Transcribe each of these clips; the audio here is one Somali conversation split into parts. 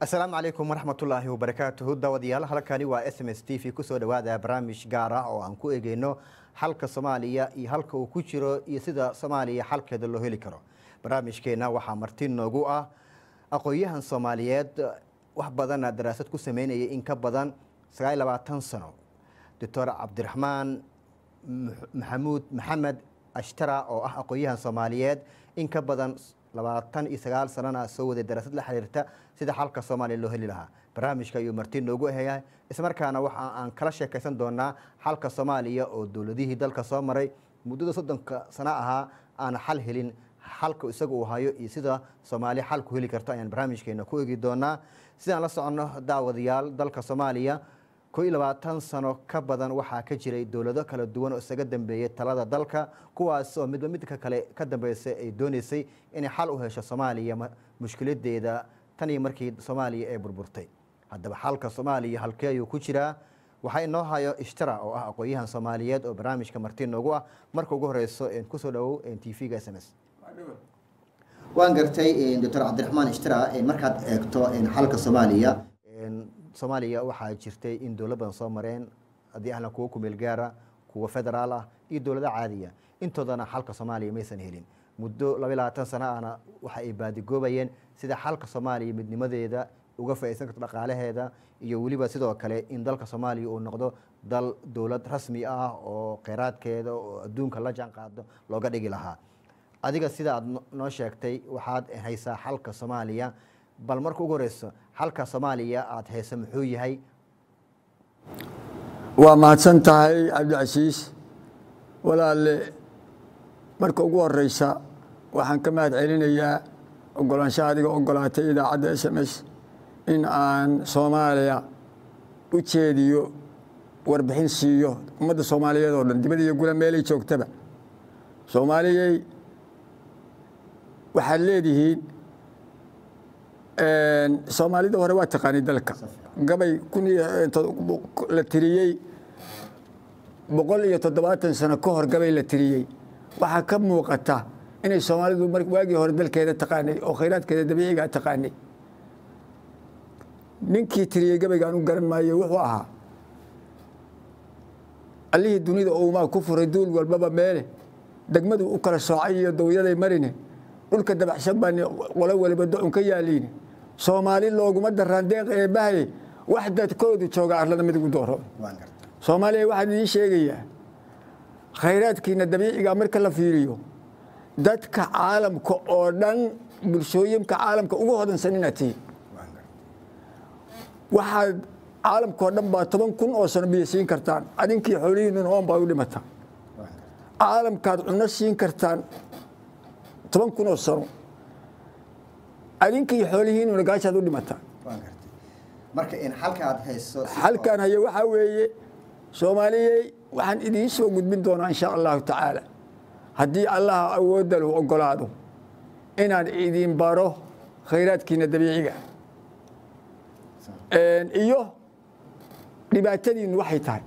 asalaamu calaykum waraxmatullaahi wabarakaatuhu daawadayaal halkani waa s m s t v ku soo dhawaada barnaamij gaar ah oo aan ku eegeyno xalka soomaaliya iyo halka uu ku jiro iyo sida soomaaliya xalkeeda loo heli karo. Barnaamijkeena waxaa marti noogu ah aqoon-yahan soomaaliyeed wax badana daraasad ku sameynayay in ka badan sagaal labaatan sano. Doctor cabdiraxmaan maxamuud maxamed ashtara oo ah aqoon-yahan soomaaliyeed in ka badan labaatan iyo sagaal sanana soo waday daraasad la xiriirta sida xalka soomaaliya loo heli lahaa. Barnaamijka ayuu marti noogu ahayahay islamarkaana waxa aan kala sheekaysan doonaa xalka soomaaliya oo dowladihii dalka soo maray. Muddada soddonka sano ahaa aan xal helin xalka isaga uu hayo iyo sida soomaaliya xal ku heli karto ayaan barnaamijkeena ku eegi doonaa sidaan la soconno daawadayaal dalka soomaaliya ko iyo labaatan sano ka badan waxaa ka jiray dowlado kala duwan oo isaga dambeeyay talada dalka kuwaas oo midba midka kale ka dambeysay ay dooneysay inay xal u hesho soomaaliya mushkiladeeda. Tan iyo markii soomaaliya ay burburtay. Haddaba xalka soomaaliya halkee ayuu ku jiraa. Waxaa inoo hayo ishtara oo ah aqoon-yahan soomaaliyeed oo barnaamijka marti noogu ah. Marka ugu horeyso ku soo dhawow t v-ga s m s. Waan gartay doctor cabdiraxmaan ishtara markaad eegto xalka soomaaliya soomaaliya waxaa jirtay in dowla badan soo mareen haddii ahlan kuwo kumeel gaara kuwa federaal ah iyo dowladda caadiya. Intoodana xalka soomaaliya maysan helin. Muddo laba iyo labaatan sano ahna waxa ay baadigoobayeen sida xalka soomaaliya midnimadeeda uga faaidsan karto dhaqaalaheeda iyo weliba sidoo kale in dalka soomaaliya uu noqdo dal dowlad rasmi ah oo kheyraadkeeda oo adduunka la jaan looga dhigi lahaa. Adiga sida aad noo sheegtay waxaad haysaa xalka soomaaliya. Bal marka ugu horeyso xalka soomaaliya aada hayso muxuu yahay? Waa mahadsan tahay cabdicasiis. Walaale marka ugu horeysa waxaan ka mahad celinayaa ogolaanshaha adiga ogolaatay idaacadda s m s in aan soomaaliya u jeediyo warbixin siiyo ummadda soomaaliyeed oo dhan dibad iyo gula meelay joogtaba. Soomaaliyey waxaad leedihiin soomaalida hore waa taqaanay dalka. Gabay la tiriyey. Boqol iyo toddobaatan sano ka hor gabay la tiriyey. Waxaa ka muuqata inay soomaalidu waagii hore dalkeeda taqaanay oo khayraadkeeda dabiicigaa taqaanay. Ninkii tiriyey gabaygaan u garan maayo wuxuu ahaa allihii dunida uumaa ku furay duul walbaba meele. Degmadu u kala soocay iyo dawyaday marine. Dhulka dabaxsan baan qolo waliba docun ka yaaliine soomaali looguma daraan deeq eebbahay wax dadkoodu jooga arlada midigu dooro. Soomaaliya waxaan idiin sheegayaa khayraadkiina dabiiciga marka la fiiriyo. Dadka caalamka oo dhan bulshooyinka caalamka ugu hodansan inaad tihiin waxaad caalamkao dhan baa toban kun oo sano biyo siin kartaan. Adinkii xoolihiinuna oon baa u dhimata. Caalamkaad cunno siin kartaan toban kun oo sano adinkii xoolihiinuna gaashaad u dhimataa halkaan hayo waxaa weeye soomaaliyey waxaan idiin soo gudbin doonaa insha allahu tacaala. Haddii allaha awoodda lahu ogolaado inaan idin baro khayraadkiina dabiiciga. Iyo dhibaatadiinu waxay tahay.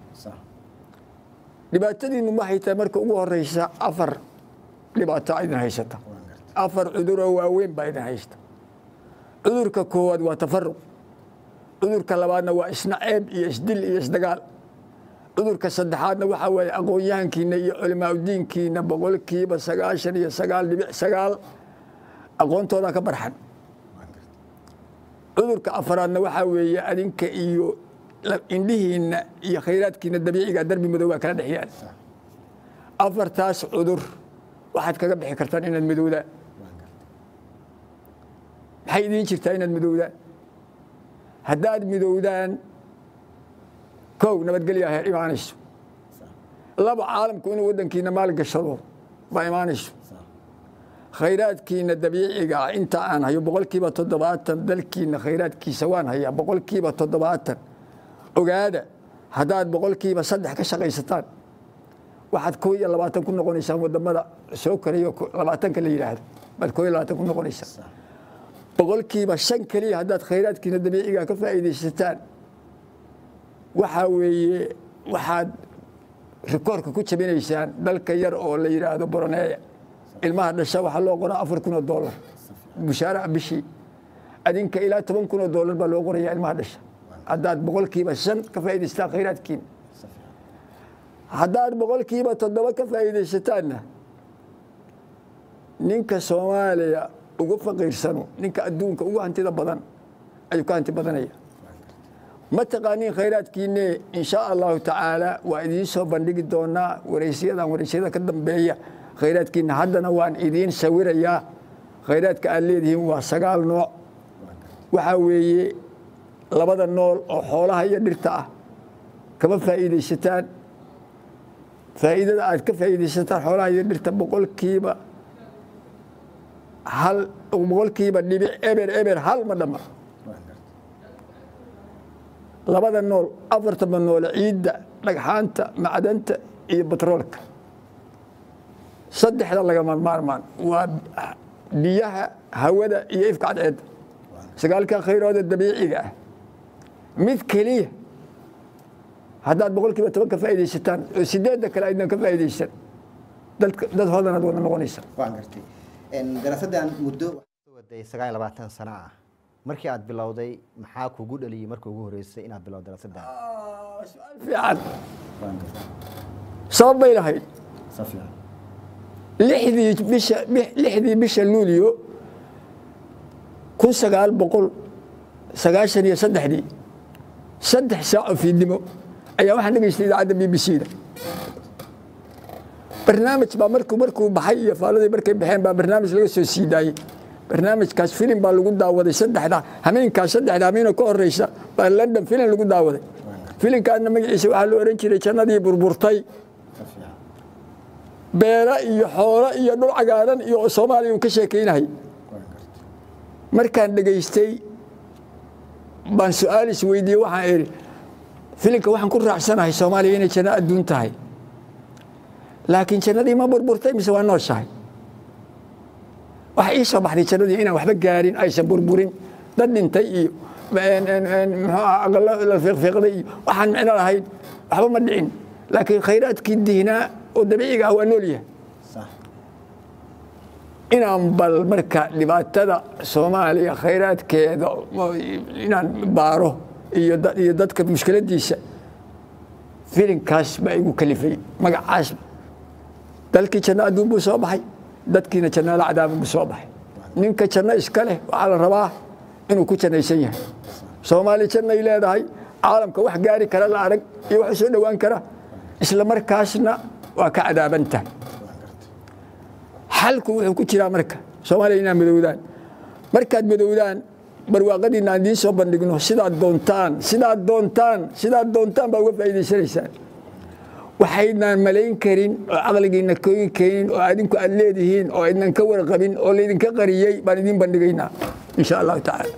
Dhibaatadiinu waxay tahay marka ugu horeysa afar dhibaato idin haysata afar cuduroo waaweyn baa idin haysta cudurka koowaad waa tafaruq cudurka labaadna waa isnaceeb iyo isdil iyo isdagaal. Cudurka saddexaadna waxaa weeye aqoon-yahankiina iyo culimaauddiinkiina boqolkiiba sagaashan iyo sagaal dhibic sagaal aqoontoodaa ka barxan. Cudurka afaraadna waxaa weeye adinka iyo indhihiinna iyo khayraadkiina dabiiciga darbi madoobaa kala dhexyaan afartaas cudur waxaad kaga bixi kartaan inaad midowdaan maxay idiin jirtaa inaad midowdaan haddaad midowdaan kow nabadgelya imaanayso laba caalamku inuu waddankiina maal gashado baa imaanayso khayraadkiina dabiiciga inta aan hayo boqolkiiba toddobaatan dalkiina khayraadkiisa waan hayaa boqolkiiba toddobaatan. Ogaada haddaad boqolkiiba saddex ka shaqaysataan waxaad koo iyo labaatan ku noqonaysaan waddamada soo korayo labaatanka la yidhaahdo baad koo iyo labaatan ku noqonaysaa boqolkiiba shan keliya haddaad khayraadkiina dabiiciga ka faa'iidaysataan. Waxaa weeye waxaad rikoorka ku jabinaysaan dalka yar oo la yidhaahdo boroneeya. Ilmaha dhasha waxaa loo qoraa afar kun oo dollar. Mushaarac bishii. Adinka ilaa toban kun oo doolar baa loo qoraya ilmaha dhasha. Haddaad boqolkiiba shan ka faa'idaystaan khayraadkiina. Haddaad boqolkiiba toddoba ka faa'iidaysataanna ninka soomaaliya ugu faqiirsano ninka adduunka ugu hantida badan ayuu ka hanti badanaya. Ma taqaaniin khayraadkiine insha allahu tacaala waa idiin soo bandhigi doonaa waraysiyadan waraysyada ka dambeeya. Khayraadkiina haddana waan idiin sawirayaa. Khayraadka aad leedihiin waa sagaal nooc. Waxaa weeye labada nool oo xoolaha iyo dhirta ah kama faa'iidaysataan. Faa'iidada aad ka faa'iidaysataan xoolaha iyo dhirta boqolkiiba hal boqolkiiba dhibic eber eber hal ma dhama labada nool afartaba noole ciidda dhagxaanta macdanta iyo batroolka. Saddexda lagama maarmaan waa biyaha hawada iyo ifka cadceedda sagaalka khayrooda dabiiciga ah. Mid keliya haddaad boqolkiiba toban ka faa'iidaysataan oo sideedda kale aydan ka faa'iidaysan dad hoodanaad wada noqonaysa daraasaddan muddo waday sagaal iyo labaatan sano ah. Markii aad bilowday maxaa kugu dhaliyey markii ugu horreysay inaad bilowdo daraasaddan su'aal fiican. Sabab bay lahayd. Lixdii bisha lixdii bisha luulyo kun sagaal boqol sagaashan iyo saddexdii saddex saaco fiidnimo ayaa waxaan dhegaystay idaacadda b b c da barnaamij baa markuu markuu baxay iyo faaladii markay baxeen baa barnaamij laga soo sii daayey barnaamijkaas filim baa lagu daawaday saddexda hameenkaas saddexda hameena ka horeysa baa london filim lagu daawaday. Filimkaasna magaciisa waxaa la ohan jiray jannadii burburtay. Beera iyo xoolo iyo dhul cagaaran iyo soomaaliya un ka sheekaynahay. Markaan dhegaystay baan su'aal is weydiiyey waxaan idhi filimka waxaan ku raacsanahay soomaaliya inay janno adduun tahay laakiin jannadii ma burburtay mise waa nooshahay waxa ii soo baxday jannadii inaan waxba gaarin aysan burburin. Dad dhintay iyo la fiiqfiiqday iyo waxaan micno lahayn waxba ma dhicin. Laakiin khayraadkii diinaa oo dabiiciga ah waa nool yahay. Inaan bal marka dhibaatada soomaaliya khayraadkeeda inaan baaro iyo dadka mushkiladiisa filinkaas baa igu kalifay magacaas dalkii janno adduun buu soo baxay dadkiina jannaala cadaaban buu soo baxay. Ninka janno iska leh waxaa la rabaa inuu ku jannaysan yahay. Soomaaliya jannay leedahay caalamka wax gaari kara la arag iyo wax soo dhowaan kara isla markaasna waa ka cadaabantahay xalku wuxuu ku jiraa marka soomaaliya inaad madowdaan. Markaad madowdaan barwaaqadiina aan idiin soo bandhigno sidaad doontaan sidaad doontaan sidaad doontaan baa uga faa'iidaysanaysaan waxaydnaan malayn karin oo caqligiina koogi karin oo adinku aad leedihiin oo aydnan ka warqabin oo laydinka qariyey baan idiin bandhigaynaa insha allahu tacaala.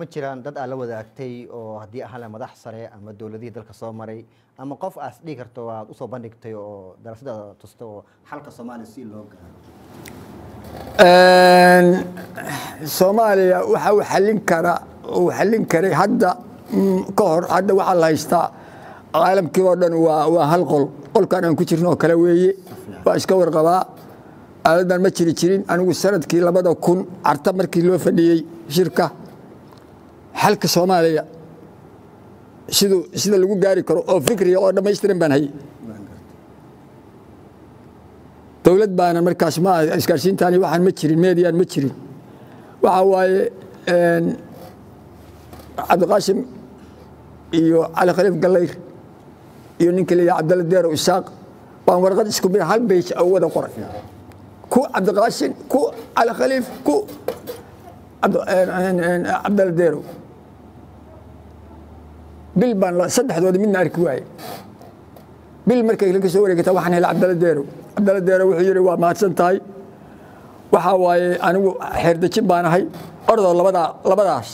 Ma jiraan dad aad la wadaagtay oo haddii ahaan madax sare ama dowladihii dalka soo maray ama qof aad dhihi karto aad u soo bandhigtay oo daraasaddaada tusta oo xalka soomaaliya si loo gaaro? Soomaaliya waxa uu xallin kara uu xallin karay hadda ka hor hadda waxaa la haystaa caalamkii oo dhan waa hal qol. Qolkan aan ku jirno oo kale weeye. Waa iska warqabaa aaladan ma jiri jirin. Anigu sannadkii labada kun carta markii loo fadhiyey shirka xalka soomaaliya siduu sida lagu gaari karo oo fikriga oo dhammaystiran baan hayay. Dowlad baana markaas ma isgaarsiintaani waxaan ma jirin meediyaan ma jirin. Waxaa waaye cabdiqaasim iyo cali khaliif gallayr iyo ninka la cabdalla deero isaaq baan warqad isku mid hal beyj oo wada qoray. Ku cabdiqaasim ku cali khaliif ku cabdalla deero bil baan saddexdooda midna arki waaye bil markay laga soo wareegata waxaan helay cabdalla deero cabdalla deero wuxuu yidhi waa mahadsan tahay. Waxaa waaye anigu xeerdejin baan ahay. Ordoo labadaa labadaas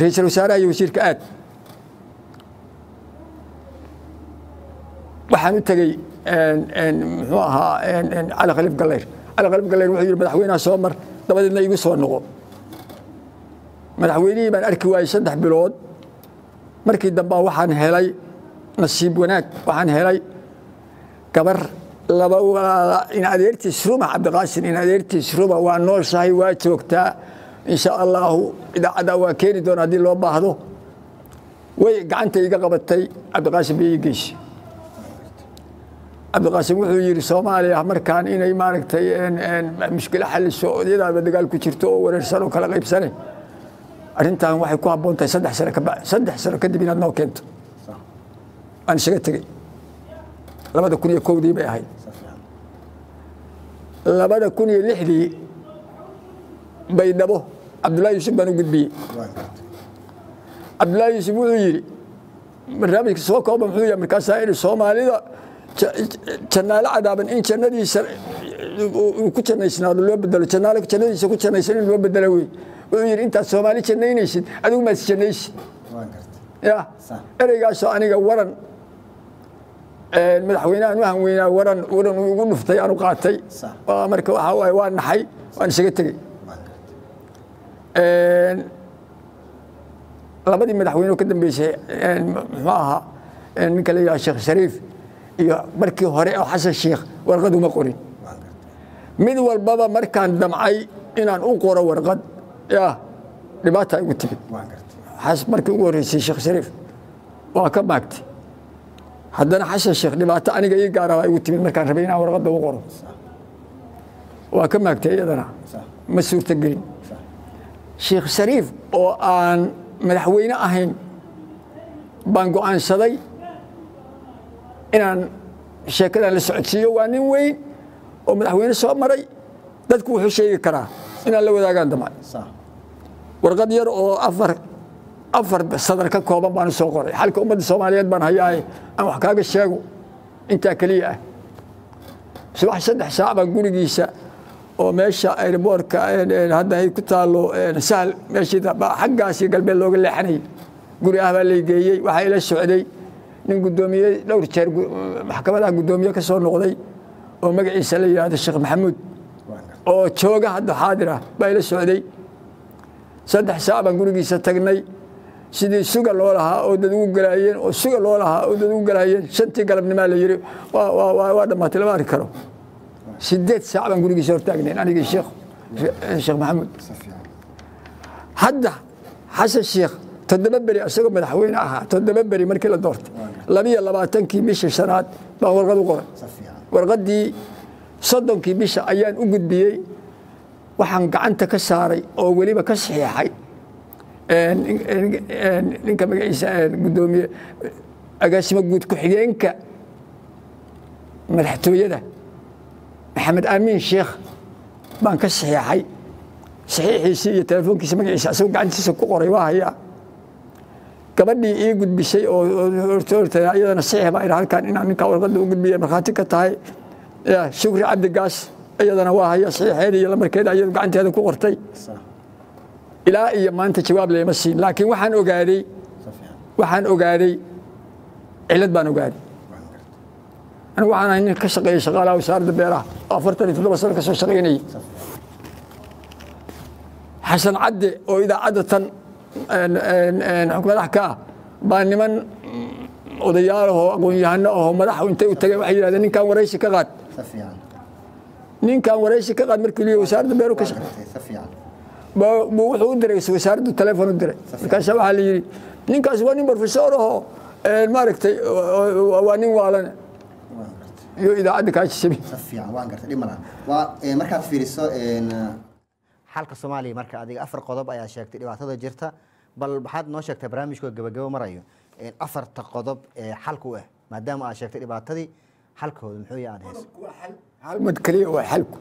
ra'iisul wasaaraha iyo wasiirka aad waxaan u tegey muxuu ahaa cali khaliif gallayr cali khaliif gallayr wuxuu yidhi madaxweynaha soo mar dabadeedna igu soo noqo. Madaxweynihii baan arki waayey saddex bilood. Markii dambe waxaan helay nasiib wanaag waxaan helay gabar laba in adeertiis ruma cabdiqaasin in adeertiis ruma waa nooshahay waa joogtaa. Insha allahu idaacadda waa keeni doona haddii loo baahdo. Way gacanta iga qabatay cabdiqaasim bay cabdiqaasim wuxuu yidhi soomaaliya markaan inay maaragtay mushkilo xaliso iyadaaba dagaal ku jirto oo wareersan oo kala qaybsane arrintan waxay ku habboon tahay saddex sano ka saddex sano kadib inaad noo keento. Aan isaga tegey. Labada kun iyo kowdii bay ahayd. Labada kun iyo lixdii baydhabo cabdullahi yuusuf baan u gudbiyey. Cabdullahi yuusuf wuxuu yidhi barnaamijka soo kooba muxuu yahay markaasaa idhi soomaalida jannaalo cadaaban in jannadiisa uu ku jannaysnaado loo bedelo jannaalo jannadiisa ku jannaysan in loo bedelo wey wuxuu yidhi intaad soomaali jannaynaysid adigu maad jannaysid ya. Ereygaasoo aniga waran. Madaxweynehan u hanweynaa waran waran uu igu dhuftay aanu qaatay marka waxaa waaye waa naxay waan isaga tegey. Labadii madaxweyne ka dambeysay muxuu ahaa ninka la yidhaha sheekh shariif iyo markii hore oo xasan sheikh warqad uma qorin. Mid walbaba markaan damcay inaan u qoro warqad ya dhibaata igu timid. Markii ugu horreysay sheekh shariif waa ka maagtay haddana xasan sheekh dhibaato aniga ii gaara baa igu timid markaan rabay inaan warqadda u qoro. Waa ka maagtay iyadana. Ma suurtogelin sheekh shariif oo aan madaxweyne ahayn baan go'aansaday inaan sheekadan la socodsiiyo waa nin weyn oo madaxweyne soo maray. Dadku wuxuu sheegi karaa inaan la wadaagaan damay warqad yar oo afar afar sadar ka kooban baan soo qoray. Xalka ummadda soomaaliyeed baan hayaaye aan wax kaaga sheego intaa keliya ah. Subax saddex saac baan gurigiisa oo meesha airboortka hadda ay ku taalo sahal meeshii xaggaasi galbeed looga leexanayay guri ah baa lay geeyey waxaa ila socday nin guddoomiye dhowr jeer maxkamadaha guddoomiye ka soo noqday oo magaciisa la yidhaahdo sheekh maxamuud. Oo jooga hadda xaadir ah baa ila socday. Saddex saac baan gurigiisa tagnay. Sidii suga loo lahaa oo dad ugu galaayeen oo suga loo lahaa oo dad ugu galaayeen shantii galabnimaa la yidhi waa dhammaatay lama arki karo. Sideed saac baan gurigiisa hortaagnayn anigii sheekh sheekh maxamuud. Hadda xasan sheekh toddoba beri isagoo madaxweyne ahaa toddoba beri markii la doortay labiyo labaatankii bisha shanaad baan warqad u qoray. Warqaddii soddonkii bisha ayaan u gudbiyey waxaan gacanta ka saaray oo weliba ka saxiixay. Ninka magaciisa gudoomiye agaasimo guud ku-xigeenka madaxtooyada maxamed aamiin sheekh baan ka saxiixay. Saxiixiisii iyo telefoonkiisa magaciisa asagoo gacantiisa ku qoray waa hayaa gabadhii ii gudbisay oo iyadana saxiix baa idha halkan inaan ninkaa warqadda u gudbiya markhaati ka tahay. Shukri cabdigaas iyadana waa haya saxiixeeda iyo lamarkeeda iyadu gacanteeda ku qortay. Ilaa iyo maanta jawaab leema siin laakiin waxaan ogaaday waxaan ogaaday cilad baan ogaaday. Anigu waxaan ahay nin ka shaqeeya shaqaalaha wasaaradda beeraha oo afartan iyo toddoba sano ka soo shaqaynayay xasan cadde oo idaacadda tan madax ka. Ah baa niman odayaalahoo aqoon-yahano ahoo madaxa intay u tageen waxay yidhahdeen ninkan waraysi ka qaad ninkan waraysi ka qaad markii liyo wasaaradda beeru ka shaqeey buu wuxuu u diray wasaaraddu telefoon u diray markaasa waxaa la yidhi ninkaas waa nin profesor ahoo maaragtay waa nin waalane iyo idaacadda kaajisabi markaad fiiriso xalka soomaaliya marka adiga afar qodob ayaa sheegtay dhibaatada jirta bal maxaad noo sheegtay barnaamijkoo gabagabo marayo afarta qodob ee xalka u ah maadaama aad sheegtay dhibaatadii xalkooda muxuu aad hayso halmad keliya waa xalku.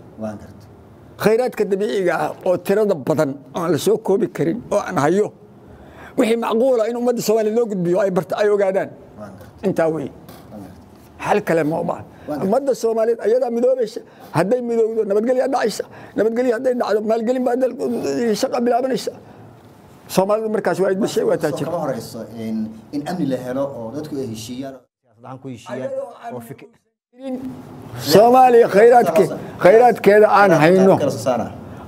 Khayraadka dabiiciga ah oo tirada badan aan la soo koobi karin oo aan hayo wixii macquula in ummadda soomaaliya loo gudbiyo ay ogaadaan. Intaa wey xal kale ma ummadda soomaaliyeed ayadaa midoobaysa hadday midowdo nabadgelya dhacaysa. Nabadgelya hadday dhacdo maalgelin baa shaqa bilaabanaysa. Soomaalidu markaas waa taajir. In amni la helo oo dadku ay heshiiyaan soomaaliya khayraadke khayraadkeeda aan hayno.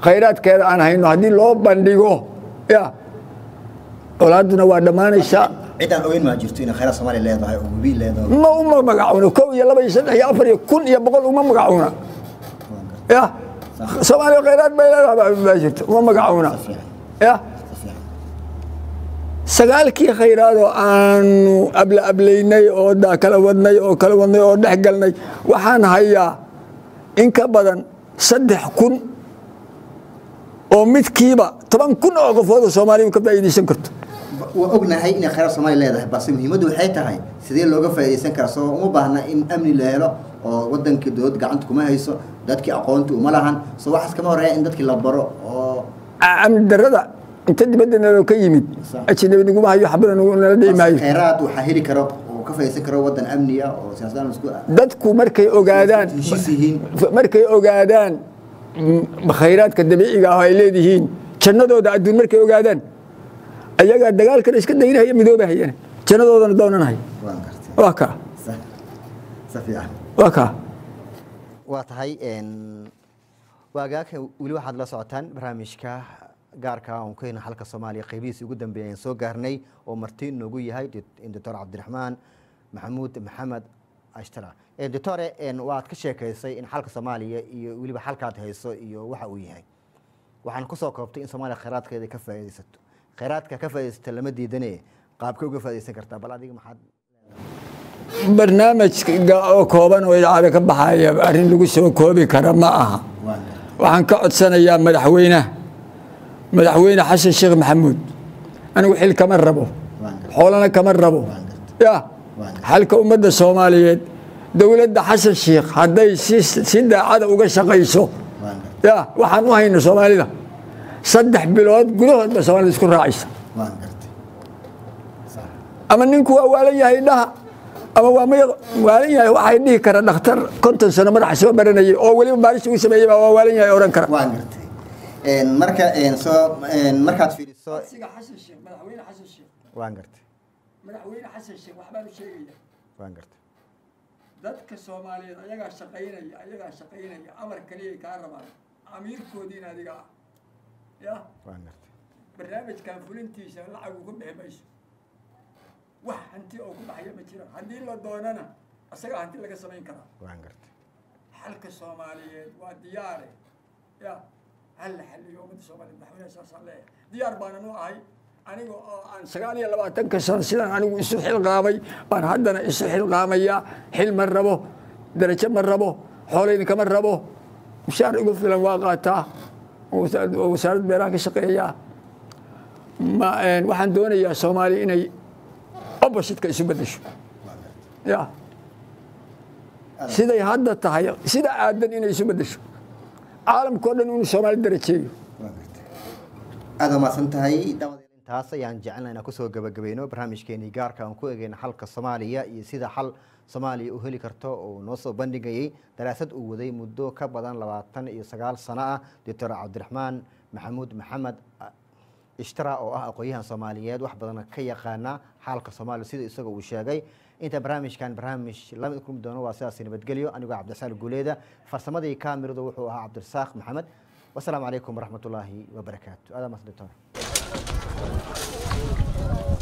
khayraadkeeda aan hayno. Haddii loo bandhigo ya colaaduna waa dhammaanaysaa cidaan ogeyn maa jirto inay khayraad soomaaliya leedahay oo webi leedahay? Ma uma magacuuna kow iyo laba iyo saddex iyo afar iyo kun iyo boqol uma magacuuna ya. soomaaliya khayraad bay leedahay baa jirto. Uma magacuuna ya. Sagaalkii khayraad oo aanu abla ablaynay oo da kala wadnay oo kala wadnay oo dhex galnay waxaan hayaa in ka badan saddex kun oo midkiiba toban kun oo qofood oo soomaaliya ka faa'iidaysan karto waa ognahay inay khayraad soomaaliya leedahay balse muhiimaddu waxay tahay sidee looga faa'iidaysan karaa soo uma baahna in amni la helo oo wadankii dowlad gacanta kuma hayso dadkii aqoonti uma lahan soo waxaas kama horreeya in dadkii la baro oo amni darada inta dibadda ka yimid ajnabi naguma hayo xabada nala dhihi maayo khayraad waxaa heli karo dadku markay ogaadaan markay ogaadaan mm, khayraadka dabiiciga ah oo ay leedihiin jannadooda adduun markay ogaadaan ayagaa dagaalkana iska daynahaya midoobahayana jannadoodana doonanahay waan gartay. Waa fiican waa kaa waa tahay waagaaka weli waxaad la socotaan barnaamijka gaarka aan ku heyna xalka soomaaliya. Qeybihiisii ugu dambeeyay ayaan soo gaarnay oo marti inoogu yahay doctor cabdiraxmaan maxamuud maxamed ashtara doctore waad ka sheekaysay in xalka soomaaliya iyo weliba xalkaad hayso iyo waxa uu yahay. Waxaan ku soo koobtay in soomaaliya khayraadkeeda ka faa'iidaysato khayraadka ka faa'iidaysata lama diidane qaabkay uga faa'iidaysan kartaa bal adiga maxaad barnaamijka oo kooban oo idaacada ka baxaya arrin lagu soo koobi kara ma aha. Waxaan ka codsanayaa madaxweynaha madaxweyne xasan sheekh maxamuud. Anigu xil kama rabo. Xoolana kama rabo. Ya. Xalka ummadda soomaaliyeed dowladda xasan sheekh hadday si si daacada uga shaqayso. Ya waxaan u hayno soomaalida saddex bilood gudahood ba soomaalida isku raacaysa. Ama ninku waa waalan yahay dhaha ama waa may waalan yahay waxay dhihi kara dhakhtar konton sano madaxa soo baranayay oo weliba baaris uu sameeyey baa waa waalan yahay odhan kara marka soo markaad fiiriso asiga xasan sheekh madaxweyne xasan sheekh. Waan gartay. Madaxweyne xasan sheekh waxbaan u sheegaya waan gartay. Dadka soomaaliyeed ayagaa shaqaynaya ayagaa shaqaynaya amar kaliyay kaa rabaan. Amiirkoodiina adiga ya barnaamijkan fulintiisa lacagu ku bixi mayso wax hanti oo ku baxaya ma jiro. Haddii la doonana isaga hanti laga samayn karaa. Waan gartay xalka soomaaliyeed waa diyaare. Ya hal la xaliyo ummadda soomaaliyeed madaxweyne saasaan leeyahay. Diyaar baanan u ahay. Aniga oo aan sagaal iyo labaatanka sano sidaan anigu isu xilqaamay baan haddana isu xilqaamayaa. Xil ma rabo darajo ma rabo xoolayn kama rabo. Mushaar igu filan waa qaataa oo wasaaradda beeraha ka shaqeeyaa waxaan doonayaa soomaaliya inay oppositka isu bedesho ya. Siday hadda tahay sida aadan inay isu bedesho caalamkao dhan inuu soomaali darajeeyo intaas ayaan jecelnaa inaan ku soo gabagabayno barnaamijkeenii gaarka aan ku egeyna xalka soomaaliya iyo sida xal soomaaliya u heli karto oo noo soo bandhigayay daraasad uu waday muddo ka badan labaatan iyo sagaal sano ah doctor cabdiraxmaan maxamuud maxamed ishtara oo ah aqoon-yahan soomaaliyeed wax badan ka yaqaana xaalka soomaaliya sida isaga uu sheegay. Inta barnaamijkan barnaamij la mid kulmi doono waa sidaas nabadgelyo. Anigoo cabdisaal guuleeda farsamadii kaamiradu wuxuu ahaa cabdirasaaq maxamed. Wasalaamu calaykum waraxmat ullaahi wabarakaatu adaa doctor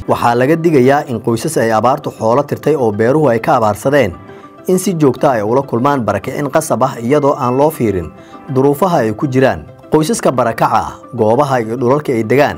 waxaa laga digayaa in qoysas ay abaartu xoolo tirtay oo beeruhu ay ka abaarsadeen in si joogta ay ula kulmaan barakicin qasab ah iyadoo aan loo fiirin. Duruufaha ay ku jiraan. Qoysaska barakaca ah goobaha iyo dhulalka ay degaan.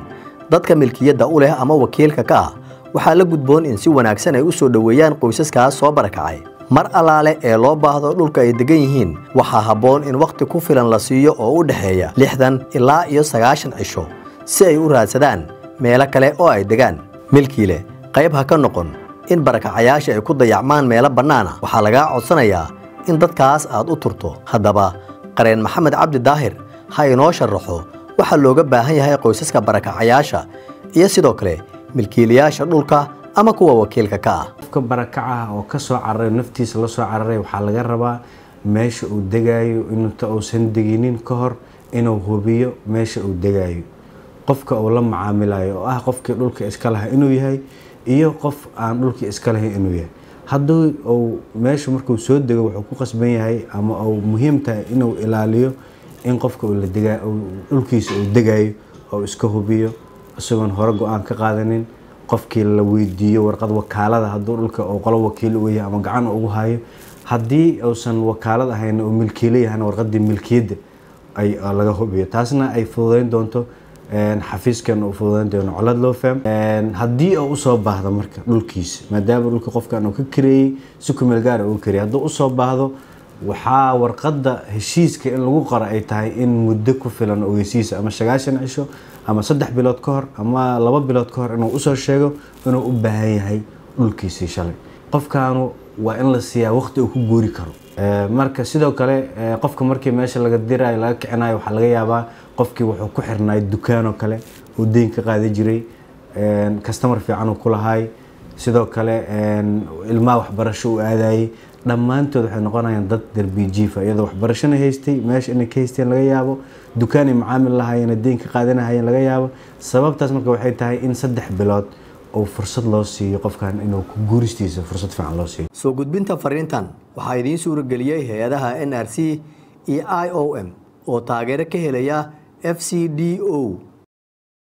Dadka milkiyadda u leh ama wakiilka ka ah. Waxaa la gudboon in si wanaagsan ay u soo dhoweeyaan qoysaskaas soo barakacay. Mar allaale ee loo baahdo dhulka ay degan yihiin waxaa habboon in wakhti ku filan la siiyo oo u dhexeeya lixdan ilaa iyo sagaashan cisho si ay u raadsadaan meelo kale oo ay degaan. Milkiile qayb ha ka noqon. In barakacayaasha ay ku dayacmaan meelo bannaana. Waxaa lagaa codsanayaa in dadkaas aad u turto. Haddaba qareen maxamed cabdi daahir ha inoo sharaxo waxaa looga baahan yahay qoysaska barakacayaasha iyo sidoo kale milkiilayaasha dhulka ama kuwa wakiilka ka ah. Qofka barakacaha oo ka soo cararay naftiisa la soo cararay waxaa laga rabaa meesha uu degaayo inta uusan deginin ka hor inuu hubiyo meesha uu degaayo qofka uu la macaamilayo oo ah qofkii dhulka iska laha inuu yahay iyo qof aan dhulkii iska lahayn inuu yahay. Hadduu uu meesha markuu soo dego wuxuu ku qasban yahay ama uu muhiim tahay inuu ilaaliyo in qofka dhulkiisa uu degayo oo iska hubiyo isagoon hore go'aan ka qaadanin qofkii la weydiiyo warqad wakaalada hadduu dhulka uu qolo wakiil u yahay ama gacan ugu hayo haddii uusan wakaalad ahayn oo milkiilo yahana warqadii milkiyadda ay laga hubiyo. Taasna ay fududeyn doonto xafiiskan uu fududeyn doono colad loo faham haddii uu u soo baahdo marka dhulkiisa maadaama dhulka qofkan uu ka kareeyey si kumeel gaara uu kareeyey hadduu u soo baahdo waxaa warqadda heshiiska in lagu qoro ay tahay in muddo ku filan ogeysiisa ama sagaashan cisho ama saddex bilood ka hor ama laba bilood ka hor inuu u soo sheego inuu u baahan yahay dhulkiisii shalay. Qofkaanu waa in la siiyaa waqti uu ku guuri karo. Marka sidoo kale qofka markii meesha laga dirayo laga kicinayo waxaa laga yaabaa qofkii wuxuu ku xirnaay dukaanoo kale uu deyn ka qaadi jiray. Kastamar fiican uu ku lahaay. Sidoo kale ilmaha waxbarasho uu aadayay dhammaantood waxay noqonayaan dad derbi jiifa iyadoo waxbarashona haystay meesha inay ka haysteen laga yaabo. Dukaanay macaamil lahaayeen deyn ka qaadanahayeen laga yaabo. Sababtaas marka waxay tahay in saddex bilood oo fursad loo siiyo qofkan inuu guuristiisa fursad fiican loo siiyo. Soo gudbinta fariintan waxaa idiin suurageliyey hay'adaha n r c iyo i o m oo taageero ka helaya f c d o